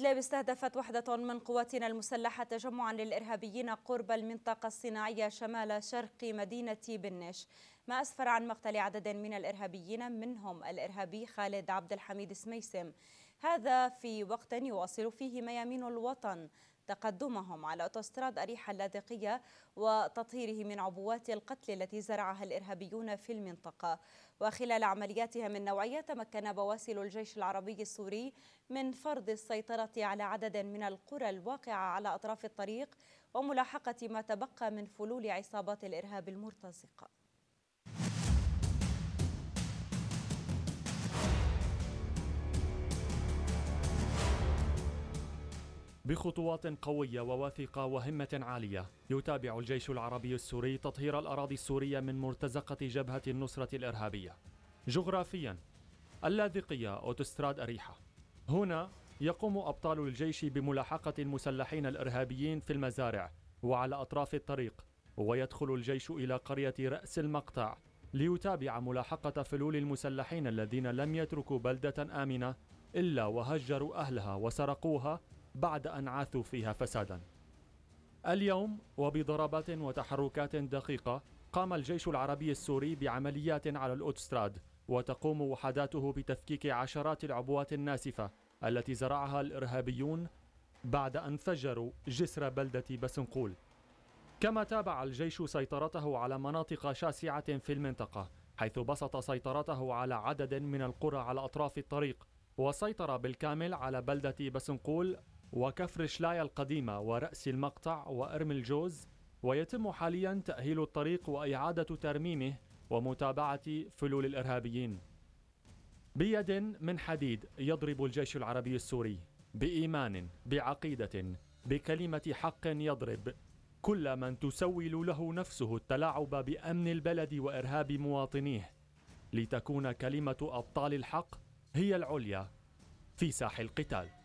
إدلب استهدفت وحدة من قواتنا المسلحة تجمعا للإرهابيين قرب المنطقة الصناعية شمال شرق مدينة بنش ما أسفر عن مقتل عدد من الإرهابيين منهم الإرهابي خالد عبد الحميد سميسم. هذا في وقت يواصل فيه ميامين الوطن. تقدمهم على أوتوستراد أريحة اللاذقية وتطهيره من عبوات القتل التي زرعها الإرهابيون في المنطقة. وخلال عملياتهم النوعية تمكن بواسل الجيش العربي السوري من فرض السيطرة على عدد من القرى الواقعة على أطراف الطريق وملاحقة ما تبقى من فلول عصابات الإرهاب المرتزقة. بخطوات قوية وواثقة وهمة عالية. يتابع الجيش العربي السوري تطهير الأراضي السورية من مرتزقة جبهة النصرة الإرهابية. جغرافيا اللاذقية أوتوستراد أريحة. هنا يقوم أبطال الجيش بملاحقة المسلحين الإرهابيين في المزارع وعلى أطراف الطريق ويدخل الجيش إلى قرية رأس المقطع ليتابع ملاحقة فلول المسلحين الذين لم يتركوا بلدة آمنة إلا وهجروا أهلها وسرقوها بعد أن عاثوا فيها فسادا. اليوم وبضربات وتحركات دقيقة قام الجيش العربي السوري بعمليات على الأوتستراد وتقوم وحداته بتفكيك عشرات العبوات الناسفة التي زرعها الإرهابيون بعد أن فجروا جسر بلدة بسنقول. كما تابع الجيش سيطرته على مناطق شاسعة في المنطقة حيث بسط سيطرته على عدد من القرى على أطراف الطريق وسيطر بالكامل على بلدة بسنقول وكفر شلايا القديمة ورأس المقطع وأرم الجوز ويتم حاليا تأهيل الطريق وإعادة ترميمه ومتابعة فلول الإرهابيين. بيد من حديد يضرب الجيش العربي السوري بإيمان بعقيدة بكلمة حق يضرب. كل من تسول له نفسه التلاعب بأمن البلد وإرهاب مواطنيه لتكون كلمة أبطال الحق هي العليا في ساح القتال